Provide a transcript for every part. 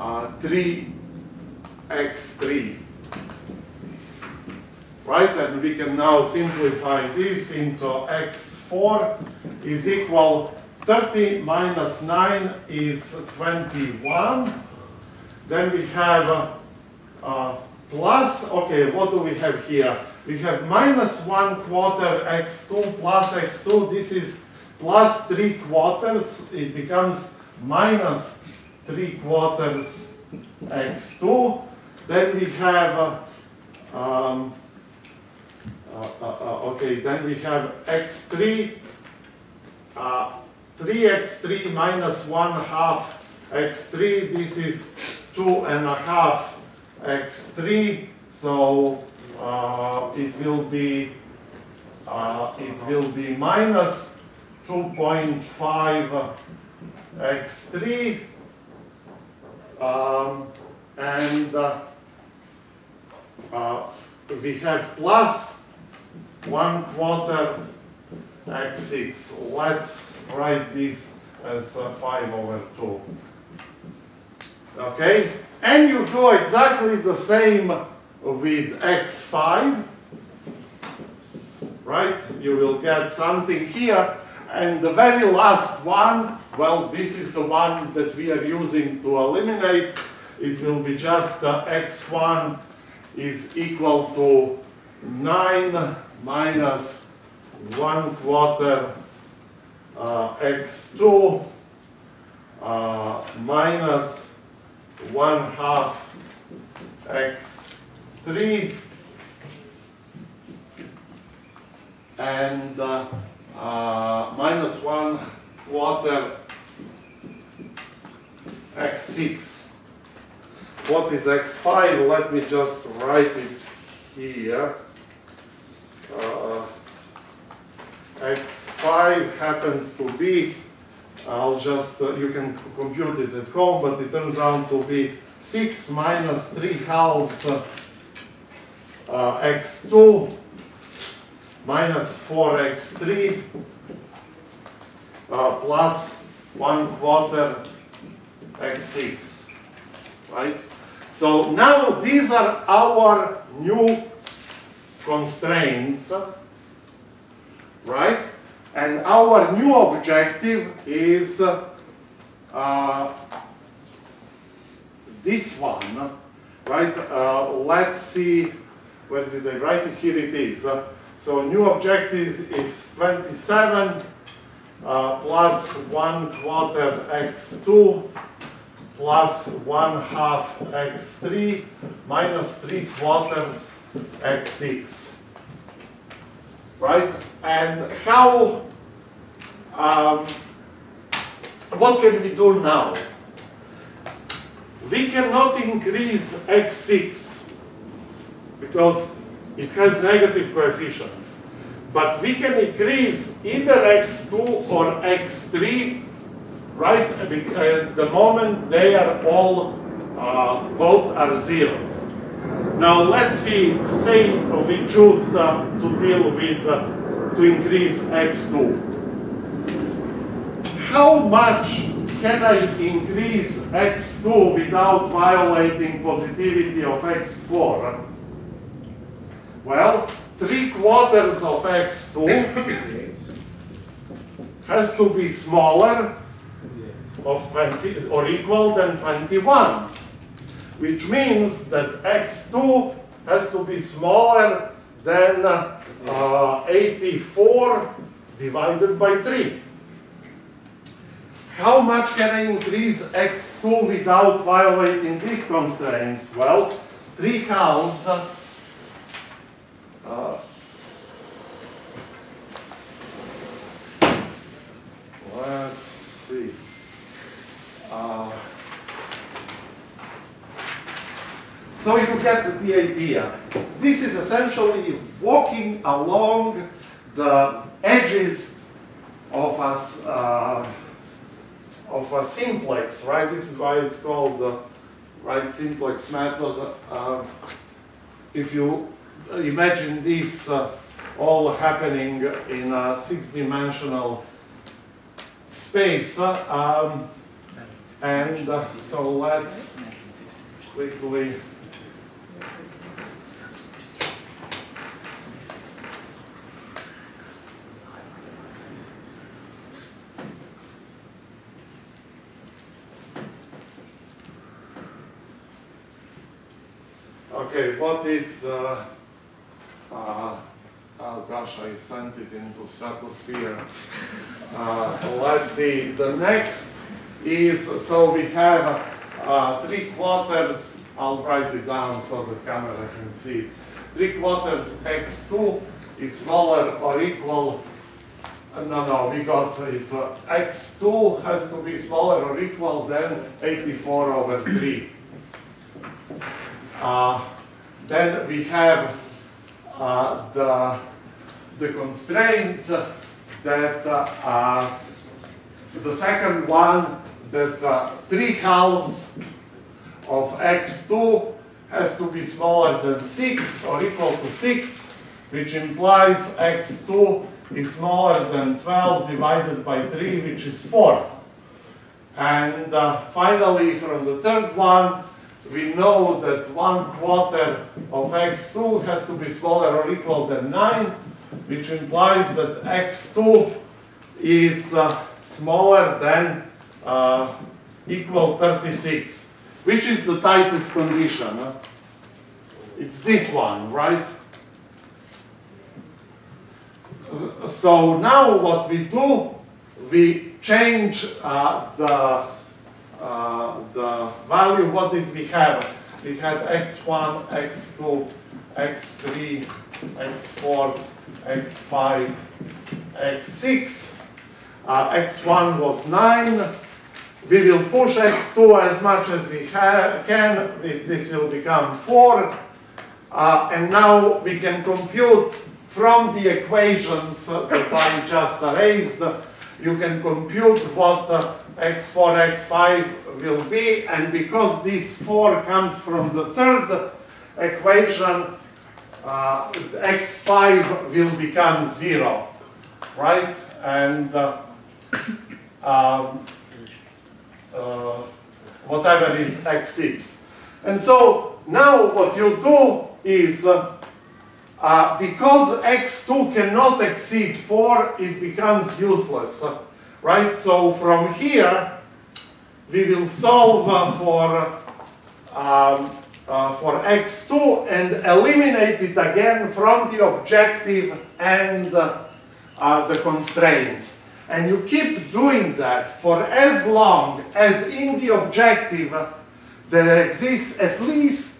uh, 3x3. Right, and we can now simplify this into x4 is equal 30 minus 9 is 21. Then we have uh, uh, plus, okay, what do we have here? We have minus 1 quarter x2 plus x2. This is plus 3 quarters. It becomes minus 3 quarters x2. Then we have, uh, um, uh, uh, okay, then we have x3, 3x3 uh, minus 1 half x3. This is 2 and a half x3. So uh, it will be uh, it will be minus 2.5 x3 um, and uh, uh, we have plus 1 quarter x6 let's write this as uh, 5 over 2 okay? And you do exactly the same with x5 right? You will get something here and the very last one well this is the one that we are using to eliminate. It will be just uh, x1 is equal to 9 minus 1 quarter uh, x2 uh, minus 1 half x3 and uh, minus 1 quarter x6. What is x5? Let me just write it here. Uh, x5 happens to be I'll just, uh, you can compute it at home, but it turns out to be 6 minus 3 halves uh, uh, x2 minus 4x3 uh, plus 1 quarter x6, right? So now these are our new constraints, right? And our new objective is uh, this one, right? Uh, let's see, where did I write it? Here it is. So new objective is 27 uh, plus 1 quarter x2 plus 1 half x3 minus 3 quarters x6 right? And how, um, what can we do now? We cannot increase x6 because it has negative coefficient. But we can increase either x2 or x3, right? At the moment they are all, uh, both are zeros. Now let's see, say we choose uh, to deal with, uh, to increase x2. How much can I increase x2 without violating positivity of x4? Well, 3 quarters of x2 has to be smaller of 20 or equal than 21 which means that x2 has to be smaller than uh, 84 divided by 3. How much can I increase x2 without violating these constraints? Well, 3 halves uh, let's see. Uh, So you get the idea. This is essentially walking along the edges of a, uh, of a simplex, right? This is why it's called the right simplex method. Uh, if you imagine this uh, all happening in a six-dimensional space, uh, um, And uh, so let's quickly Okay, what is the, uh, oh gosh, I sent it into stratosphere. Uh, let's see, the next is, so we have uh, three quarters, I'll write it down so the camera can see. Three quarters x2 is smaller or equal, uh, no, no, we got it, uh, x2 has to be smaller or equal than 84 over 3. Uh, then we have the, the constraint that uh, the second one that uh, 3 halves of x2 has to be smaller than 6 or equal to 6, which implies x2 is smaller than 12 divided by 3, which is 4. And uh, finally, from the third one, we know that 1 quarter of x2 has to be smaller or equal than 9, which implies that x2 is uh, smaller than uh, equal 36, which is the tightest condition. Huh? It's this one, right? So now what we do, we change uh, the, the value. What did we have? We had x1, x2, x3, x4, x5, x6. Uh, x1 was 9. We will push x2 as much as we can. It, this will become 4. Uh, and now we can compute from the equations uh, that I just erased, you can compute what uh, x4, x5 will be, and because this 4 comes from the third equation, uh, x5 will become 0, right? And uh, um, uh, whatever is x6. And so now what you do is, uh, uh, because x2 cannot exceed 4, it becomes useless, uh, right? So from here, we will solve uh, for, um, uh, for x2 and eliminate it again from the objective and uh, the constraints. And you keep doing that for as long as in the objective there exists at least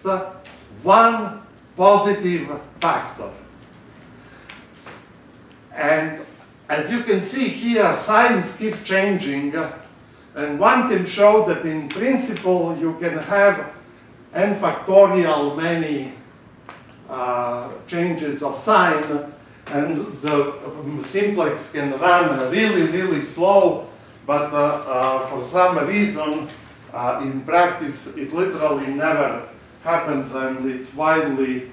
one positive factor. And as you can see here, signs keep changing, and one can show that in principle you can have n factorial many uh, changes of sign, and the simplex can run really, really slow, but uh, uh, for some reason, uh, in practice, it literally never happens and it's widely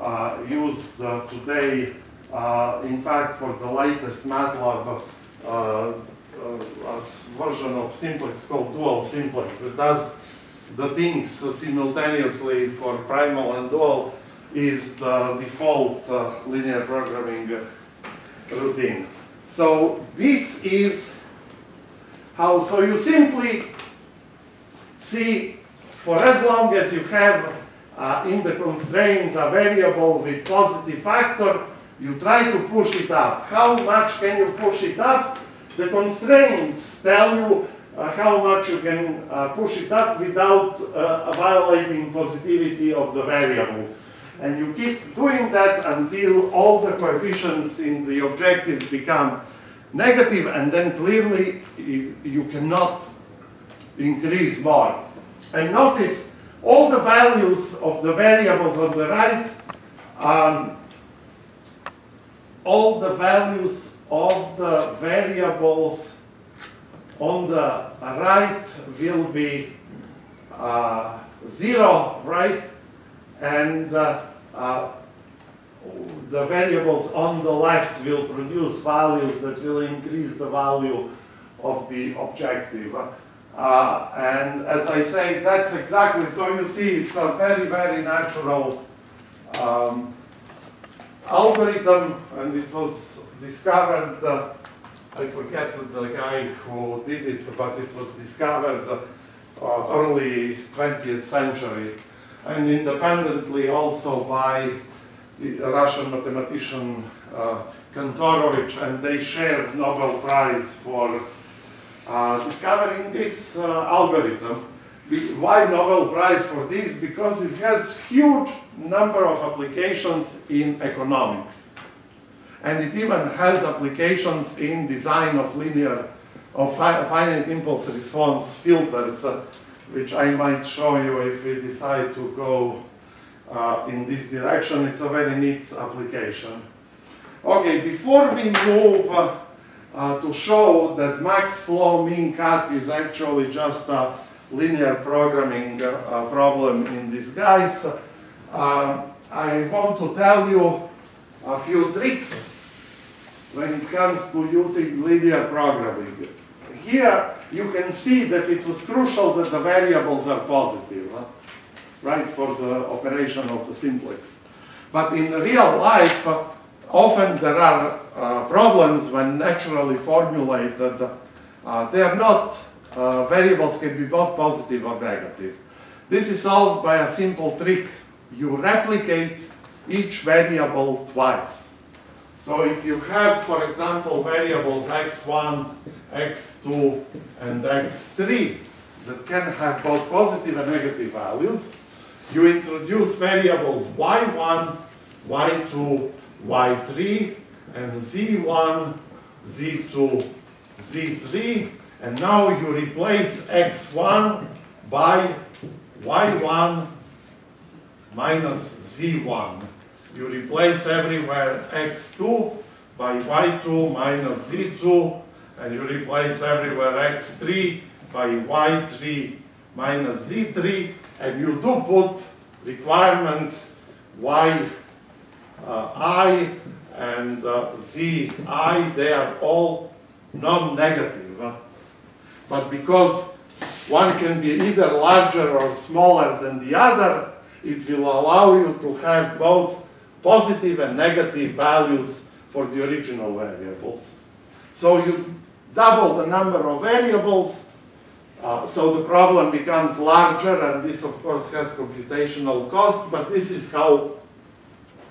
uh, used uh, today. Uh, in fact, for the latest MATLAB uh, version of simplex called dual simplex that does the things simultaneously for primal and dual is the default uh, linear programming routine. So this is how, so you simply see for as long as you have uh, in the constraint a variable with positive factor, you try to push it up. How much can you push it up? The constraints tell you uh, how much you can uh, push it up without uh, violating positivity of the variables. And you keep doing that until all the coefficients in the objective become negative, and then clearly you, you cannot increase more. And notice all the values of the variables on the right, um, all the values of the variables on the right will be uh, zero, right? And uh, uh, the variables on the left will produce values that will increase the value of the objective. Uh, and as I say, that's exactly, so you see it's a very, very natural um, algorithm and it was discovered, uh, I forget the guy who did it, but it was discovered uh, early 20th century and independently also by the Russian mathematician uh, Kantorovich and they shared Nobel Prize for discovering this uh, algorithm. Why Nobel Prize for this? Because it has huge number of applications in economics. And it even has applications in design of linear, of fi finite impulse response filters, uh, which I might show you if we decide to go uh, in this direction. It's a very neat application. Okay, before we move uh, uh, to show that max flow min cut is actually just a linear programming uh, problem in disguise, uh, I want to tell you a few tricks when it comes to using linear programming. Here you can see that it was crucial that the variables are positive, right, for the operation of the simplex. But in real life, often there are uh, problems when naturally formulated. Uh, they are not, uh, variables can be both positive or negative. This is solved by a simple trick. You replicate each variable twice. So if you have, for example, variables x1, x2, and x3 that can have both positive and negative values, you introduce variables y1, y2, y3, and z1, z2, z3, and now you replace x1 by y1 minus z1. You replace everywhere x2 by y2 minus z2, and you replace everywhere x3 by y3 minus z3, and you do put requirements y i and uh, zi, they are all non-negative. But because one can be either larger or smaller than the other, it will allow you to have both positive and negative values for the original variables. So you double the number of variables, uh, so the problem becomes larger, and this of course has computational cost, but this is how,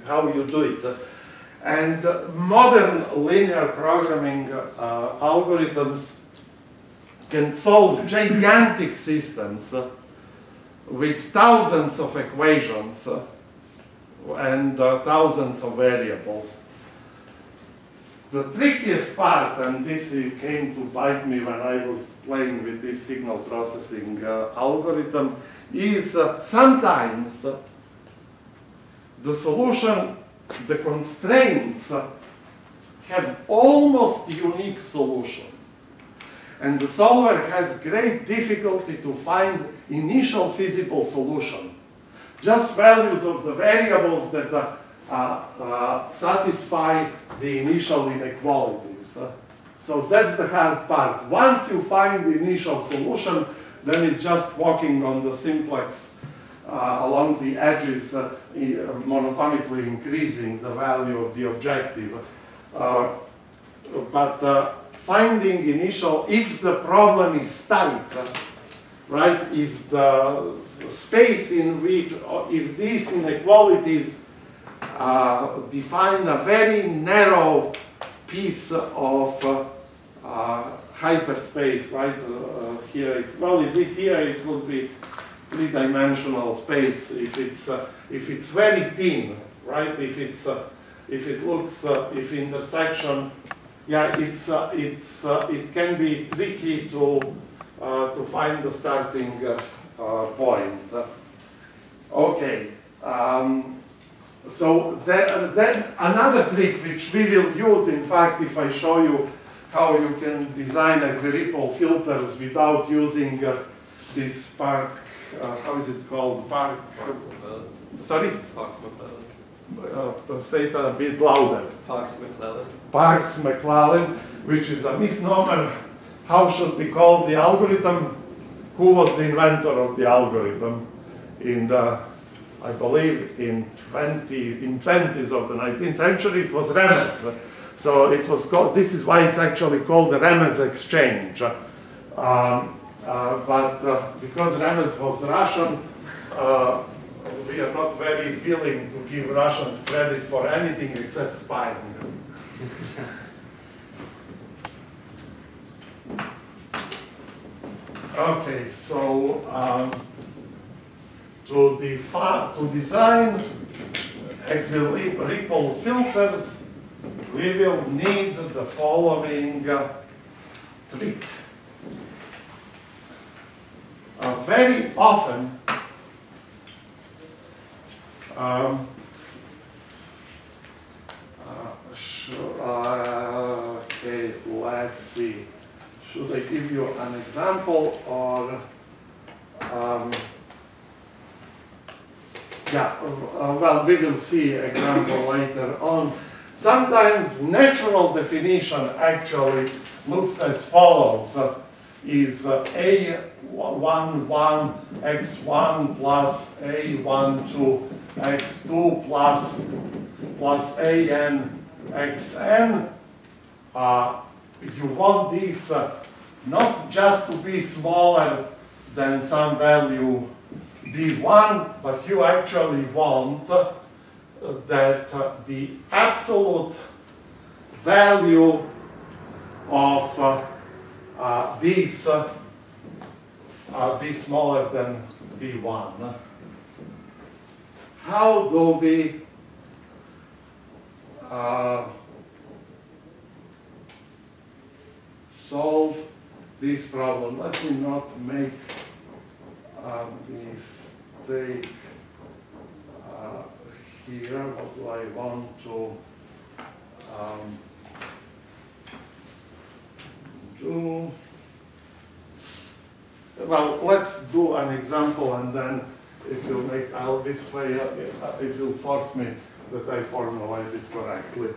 how you do it. And uh, modern linear programming uh, algorithms can solve gigantic systems uh, with thousands of equations uh, and uh, thousands of variables. The trickiest part, and this came to bite me when I was playing with this signal processing uh, algorithm, is sometimes the solution the constraints have almost unique solution. And the solver has great difficulty to find initial feasible solution. Just values of the variables that uh, uh, satisfy the initial inequalities. so that's the hard part. Once you find the initial solution, then it's just walking on the simplex uh, along the edges uh, monotonically increasing the value of the objective. Uh, but finding initial, if the problem is tight, right, if the space in which, if these inequalities uh, define a very narrow piece of uh, uh, hyperspace, right? here, it, well, it, here it will be three-dimensional space if it's uh, if it's very thin, right? If it's uh, if it looks uh, if intersection, yeah, it's uh, it's uh, it can be tricky to uh, to find the starting point. Okay. Um, so then, then another trick which we will use, in fact, if I show you how you can design equiripple filters without using this Park uh, how is it called? Park. Sorry? Parks McClellan. Uh, say it a bit louder. Parks McClellan. Parks McClellan, which is a misnomer. How should we call the algorithm? who was the inventor of the algorithm in the, I believe in 20, in 20s of the 19th century, it was Remez. So it was called, this is why it's actually called the Remez exchange. Um, uh, but uh, because Remez was Russian, uh, we are not very willing to give Russians credit for anything except spying. okay, so um, to, to design ripple filters, we will need the following uh, trick. Uh, very often, um, uh, sure, uh, okay, let's see. Should I give you an example or, um, yeah, uh, well, we will see example later on. Sometimes natural definition actually looks as follows. Uh, is uh, a11 x1 plus a12 x2 plus, plus anxn. Uh, you want this uh, not just to be smaller than some value b1, but you actually want uh, that uh, the absolute value of uh, uh, these be smaller than b1 how do we uh, solve this problem? Let me not make a mistake uh, here. What do I want to um, do? Well, let's do an example and then it will make I'll this way, uh, it will force me that I formulate it correctly.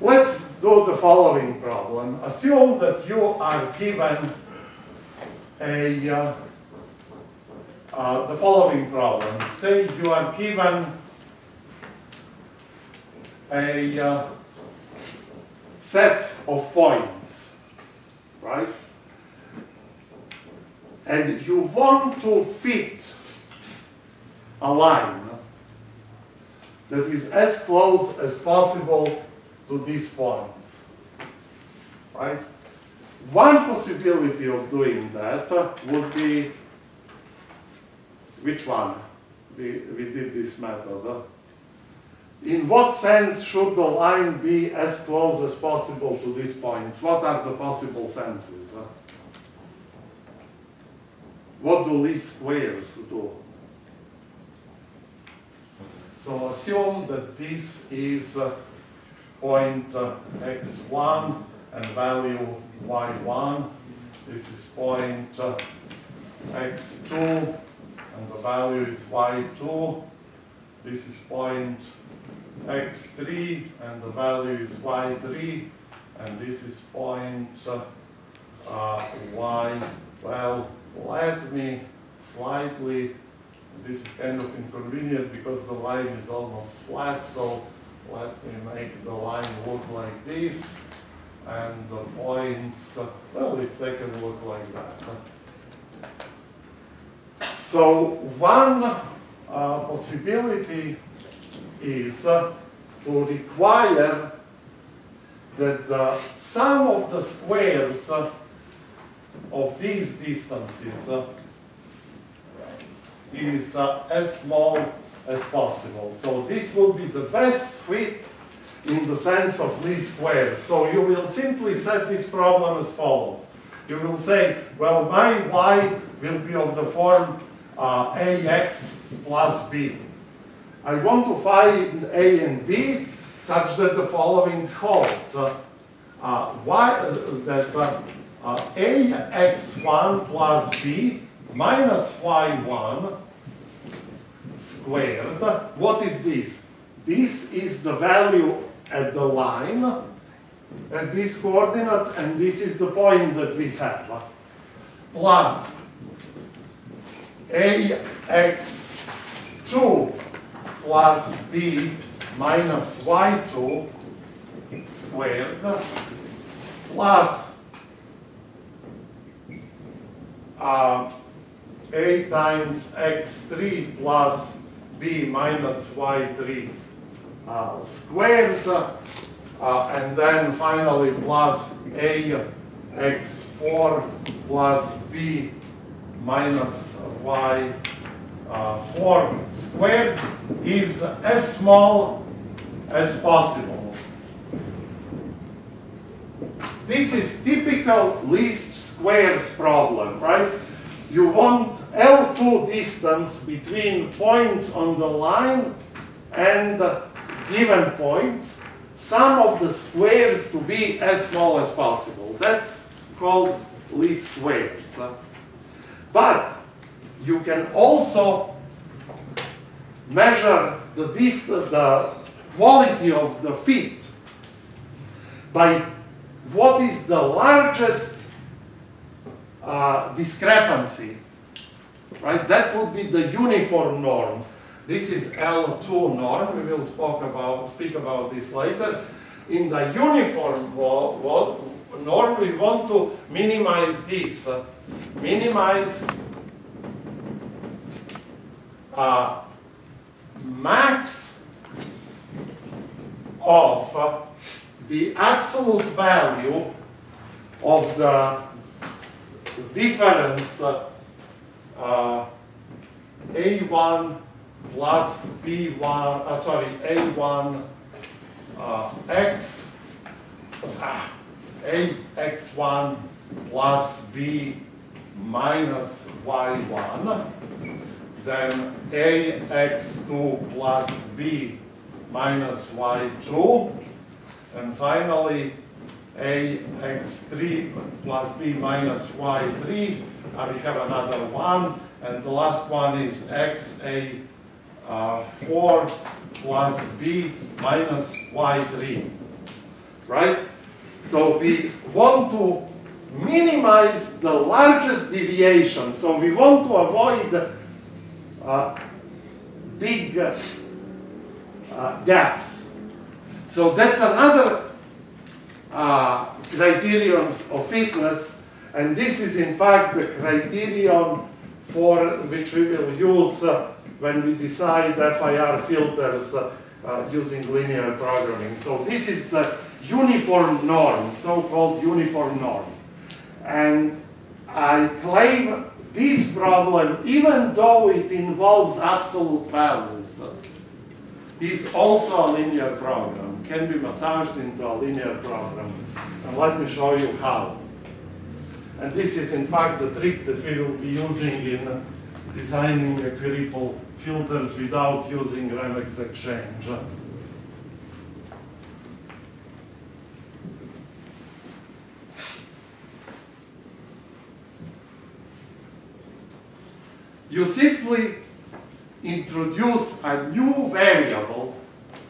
Let's do the following problem. Assume that you are given a, uh, uh, the following problem. Say you are given a uh, set of points, right? And you want to fit a line that is as close as possible to these points. Right? One possibility of doing that would be, which one? We, we did this method. In what sense should the line be as close as possible to these points? What are the possible senses? What do least squares do? So assume that this is uh, point uh, x1 and value y1. This is point uh, x2 and the value is y2. This is point x3 and the value is y3 and this is point uh, y. Well, let me slightly this is kind of inconvenient because the line is almost flat, so let me make the line look like this, and the points, well, if they can look like that. So one uh, possibility is uh, to require that the sum of the squares uh, of these distances uh, is as small as possible. So this will be the best fit in the sense of least squares. So you will simply set this problem as follows. You will say, well, my y will be of the form uh, ax plus b. I want to find a and b such that the following holds. Uh, uh, y, uh, that uh, ax1 plus b minus y1 squared. What is this? This is the value at the line, at this coordinate, and this is the point that we have. Plus ax2 plus b minus y2 squared plus uh, a times x3 plus b minus y3 uh, squared, uh, and then finally plus a x4 plus b minus y uh, 4 squared is as small as possible. This is typical least squares problem, right? You want L2 distance between points on the line and given points, sum of the squares to be as small as possible. That's called least squares. But you can also measure the, the quality of the fit by what is the largest uh, discrepancy, right? That would be the uniform norm. This is L2 norm. We will speak about, speak about this later. In the uniform norm, we want to minimize this. Minimize uh, max of the absolute value of the difference uh A1 plus B1, uh, sorry, A1 uh, X, ah, AX1 plus B minus Y1 then ax2 plus b minus y2, and finally ax3 plus b minus y3, and we have another one, and the last one is xa4 uh, plus b minus y3, right? So we want to minimize the largest deviation, so we want to avoid uh, big uh, uh, gaps. So that's another criterion of fitness, and this is in fact the criterion for which we will use uh, when we decide FIR filters uh, uh, using linear programming. So this is the uniform norm, so-called uniform norm. And I claim this problem, even though it involves absolute values, is also a linear program, can be massaged into a linear program. And let me show you how. And this is in fact the trick that we will be using in designing equiripple filters without using Remez exchange. You simply introduce a new variable,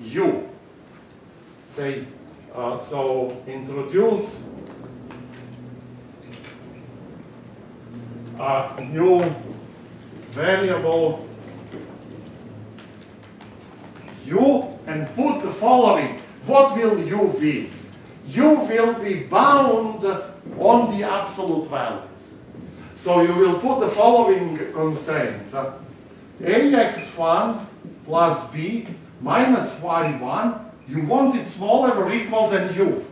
u. Say, uh, so introduce a new variable u and put the following. What will u be? u will be bound on the absolute value. So you will put the following constraint. Uh, ax1 plus b minus y1, you want it smaller or equal than u.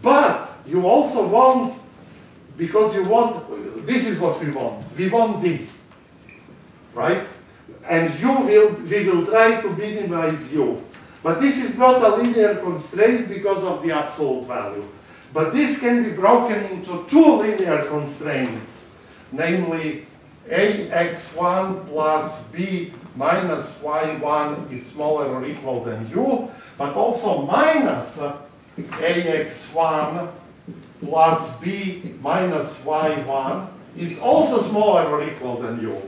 But you also want, because you want, this is what we want. We want this, right? And u will, we will try to minimize u. But this is not a linear constraint because of the absolute value. But this can be broken into two linear constraints namely ax1 plus b minus y1 is smaller or equal than u, but also minus ax1 plus b minus y1 is also smaller or equal than u,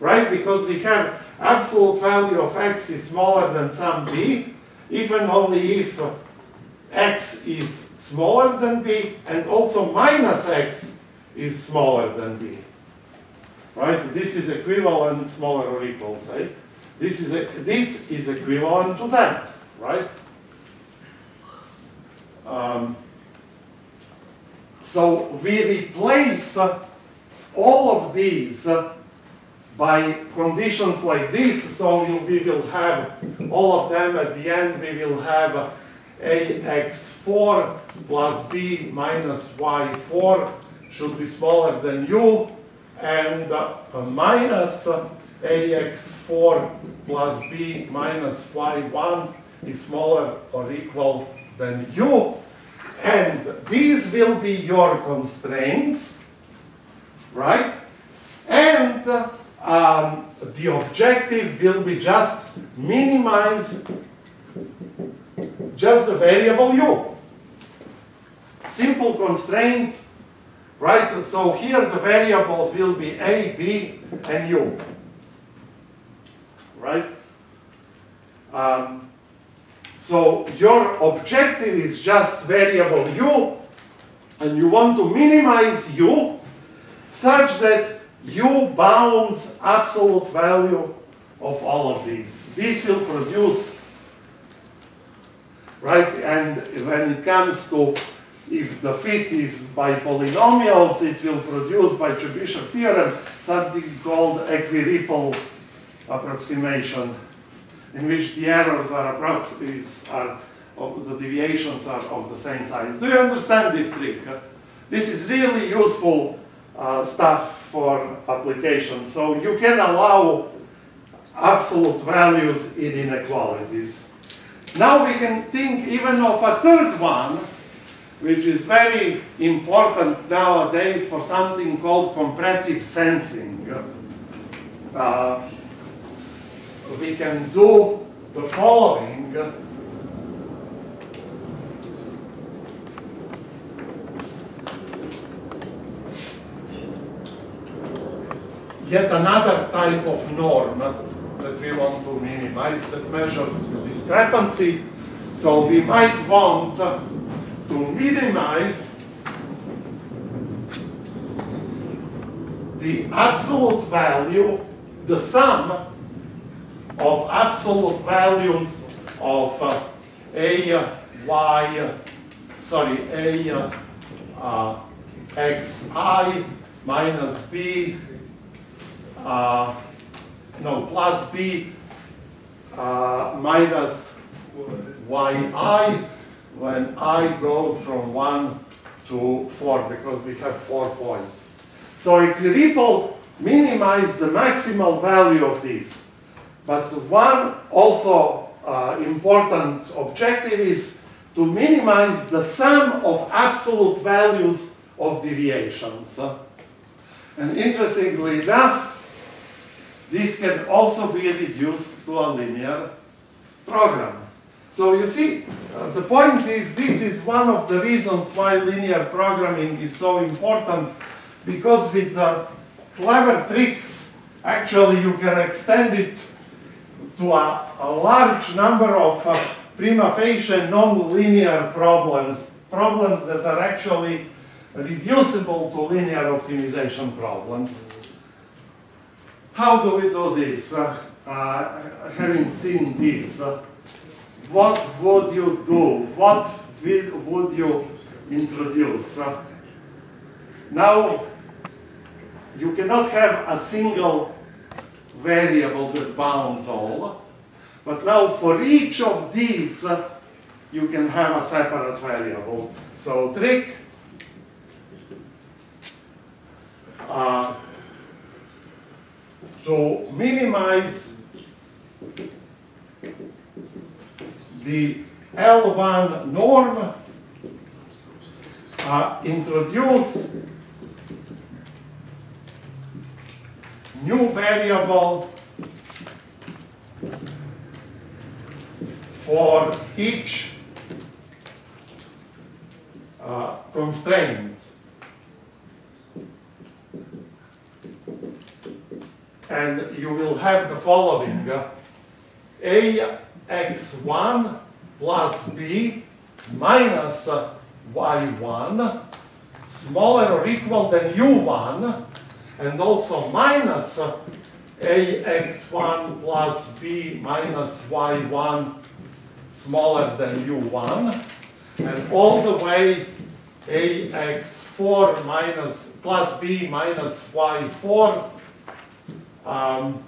right? Because we have absolute value of x is smaller than some b, even only if x is smaller than b, and also minus x is smaller than b. right? This is equivalent, smaller or equal, say. This is, a, this is equivalent to that, right? Um, so we replace all of these by conditions like this. So we will have all of them at the end. We will have uh, ax4 plus b minus y4 should be smaller than u and uh, minus uh, ax4 plus b minus y1 is smaller or equal than u. And these will be your constraints, right? And uh, um, the objective will be just minimize just the variable u. Simple constraint, right? So here the variables will be a, b, and u, right? Um, so your objective is just variable u, and you want to minimize u such that u bounds absolute value of all of these. This will produce, right, and when it comes to if the fit is by polynomials, it will produce by Chebyshev theorem something called equiripple approximation, in which the errors are, approx are of the deviations are of the same size. Do you understand this trick? This is really useful uh, stuff for applications. So you can allow absolute values in inequalities. Now we can think even of a third one, which is very important nowadays for something called compressive sensing. Uh, we can do the following. Yet another type of norm that we want to minimize that measures the discrepancy. So we might want to minimize the absolute value, the sum of absolute values of uh, a, y, sorry, a uh, xi minus b, uh, no, plus b uh, minus yi when i goes from 1 to 4 because we have 4 points. So equiripple minimize the maximal value of these. But one also uh, important objective is to minimize the sum of absolute values of deviations. And interestingly enough, this can also be reduced to a linear program. So you see, uh, the point is this is one of the reasons why linear programming is so important because with clever tricks, actually you can extend it to a, a large number of uh, prima facie non-linear problems, problems that are actually reducible to linear optimization problems. How do we do this? Uh, uh, having seen this, uh, what would you do? What will, would you introduce? Uh, now, you cannot have a single variable that bounds all. But now for each of these, uh, you can have a separate variable. So trick, uh, so minimize the L1 norm, uh, introduce new variable for each uh, constraint. And you will have the following. Uh, ax1 plus b minus uh, y1 smaller or equal than u1 and also minus uh, ax1 plus b minus y1 smaller than u1, and all the way ax4 minus plus b minus y4 um,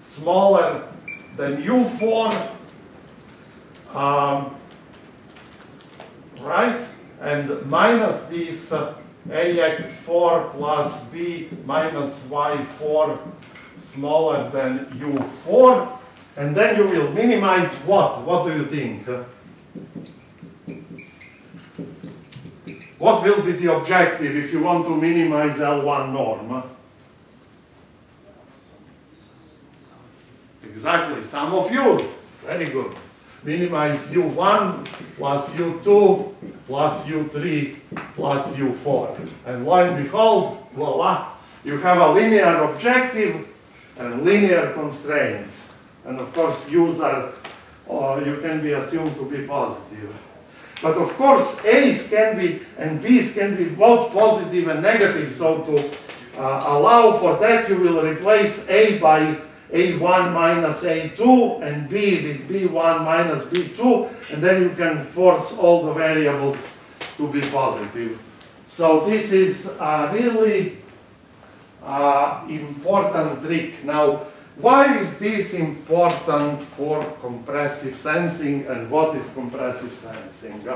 smaller than u4, um, right? And minus this uh, ax4 plus b minus y4 smaller than u4. And then you will minimize what? What do you think? What will be the objective if you want to minimize L1 norm? Exactly, sum of u's. Very good. Minimize u1 plus u2 plus u3 plus u4. And lo and behold, voila, you have a linear objective and linear constraints. And of course, u's are, uh, you can be assumed to be positive. But of course, A's can be and B's can be both positive and negative. So to uh, allow for that, you will replace A by A1 minus A2 and B with B1 minus B2. And then you can force all the variables to be positive. So this is a really uh, important trick. Now, why is this important for compressive sensing and what is compressive sensing?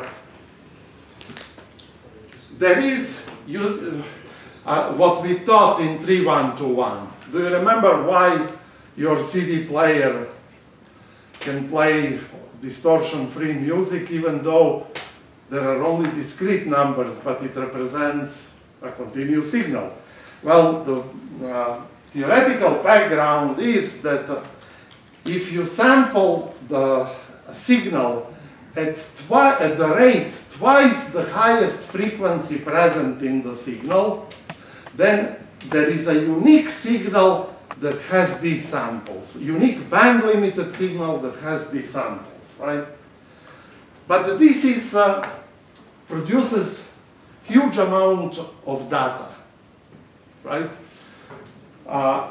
There is you, uh, what we taught in 3121. Do you remember why your CD player can play distortion-free music even though there are only discrete numbers, but it represents a continuous signal? Well, the uh, theoretical background is that if you sample the signal at, at the rate twice the highest frequency present in the signal, then there is a unique signal that has these samples, unique band limited signal that has these samples, right? But this is, uh, produces huge amount of data, right? Uh,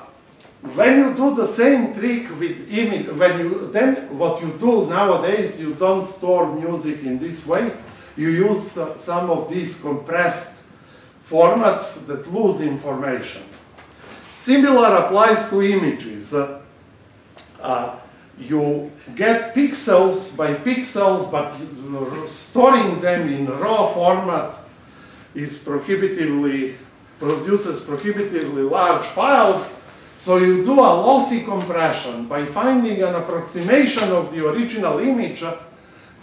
when you do the same trick with image, when you, then what you do nowadays, you don't store music in this way. You use uh, some of these compressed formats that lose information. Similar applies to images. Uh, uh, you get pixels by pixels, but storing them in raw format is prohibitively produces prohibitively large files, so you do a lossy compression by finding an approximation of the original image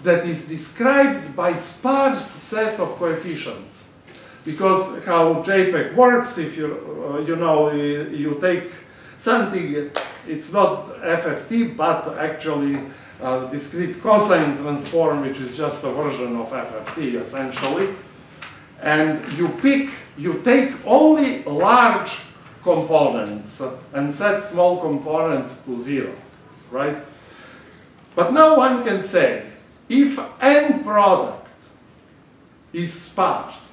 that is described by sparse set of coefficients. Because how JPEG works, if you, uh, you know, you, take something, it's not FFT, but actually discrete cosine transform, which is just a version of FFT, essentially. And you pick you take only large components and set small components to zero, right? But now one can say, if n product is sparse,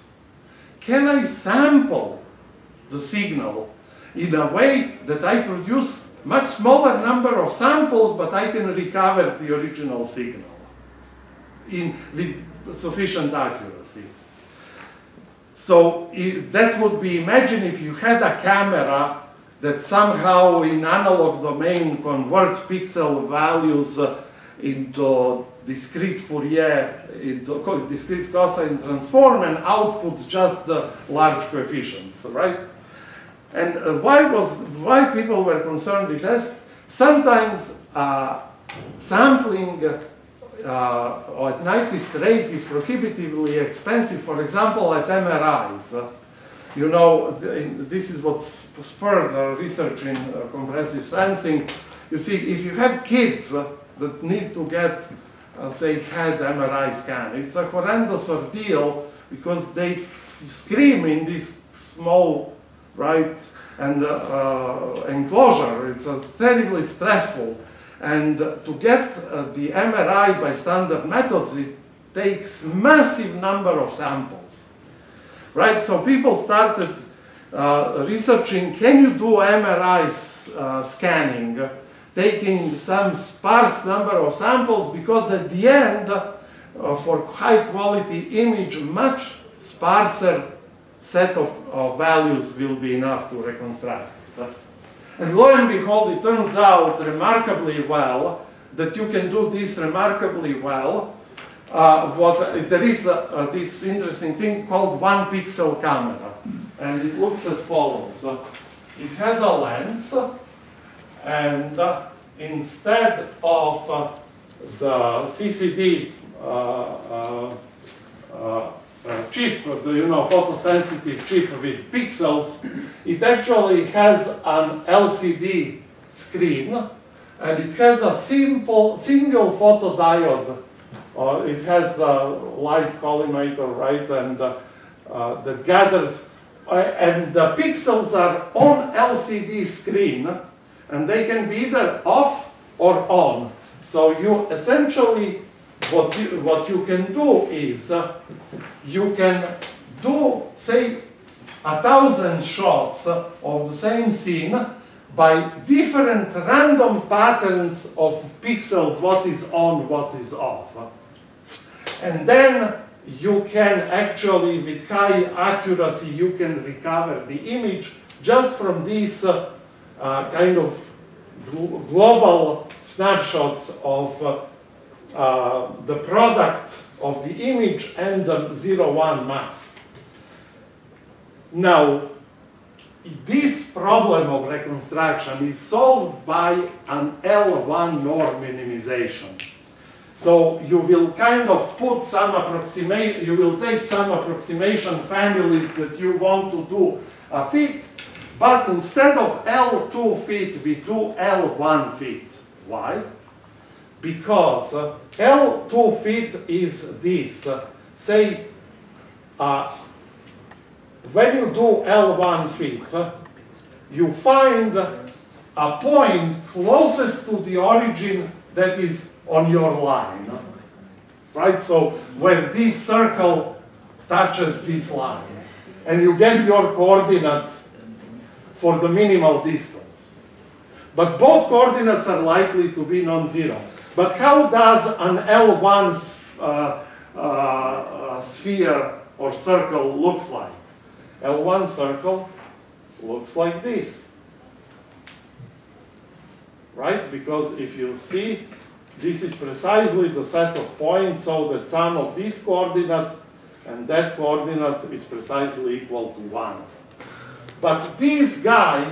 can I sample the signal in a way that I produce much smaller number of samples, but I can recover the original signal in, with sufficient accuracy. So that would be, imagine if you had a camera that somehow in analog domain converts pixel values uh, into discrete Fourier, discrete cosine transform and outputs just the large coefficients, right? And uh, why was why people were concerned with this? Sometimes uh, sampling uh, at Nyquist rate is prohibitively expensive, for example, at MRIs. You know, this is what spurred the research in uh, compressive sensing. You see, if you have kids that need to get, uh, say, head MRI scan, it's a horrendous ordeal because they scream in this small, right, and uh, enclosure. It's terribly stressful. And to get uh, the MRI by standard methods, it takes massive number of samples. Right, so people started uh, researching can you do MRI uh, scanning, taking some sparse number of samples because at the end, uh, for high quality image, much sparser set of, of values will be enough to reconstruct. And lo and behold, it turns out remarkably well that you can do this remarkably well. Uh, what, there is this interesting thing called one pixel camera. And it looks as follows. it has a lens, and instead of uh, the CCD uh, uh, chip, the you know photosensitive chip with pixels, it actually has an LCD screen and it has a simple single photodiode. Uh, it has a light collimator, right, and uh, uh, that gathers, and the pixels are on LCD screen, and they can be either off or on. So you essentially what you, what you can do is uh, you can do, say, a thousand shots of the same scene by different random patterns of pixels, what is on, what is off. And then you can actually, with high accuracy, you can recover the image just from these uh, uh, kind of global snapshots of uh, uh, the product of the image and the zero one mask. Now, this problem of reconstruction is solved by an L1 norm minimization. So you will kind of put some approximation, you will take some approximation families that you want to do a fit, but instead of L2 feet, we do L1 feet. Why? because uh, L2 feet is this. Uh, say, uh, when you do L1 fit, uh, you find a point closest to the origin that is on your line. Right? So where this circle touches this line. And you get your coordinates for the minimal distance. But both coordinates are likely to be non-zero. But how does an L1 uh, uh, sphere or circle looks like? L1 circle looks like this. Right? Because if you see, this is precisely the set of points so that sum of this coordinate and that coordinate is precisely equal to 1. But this guy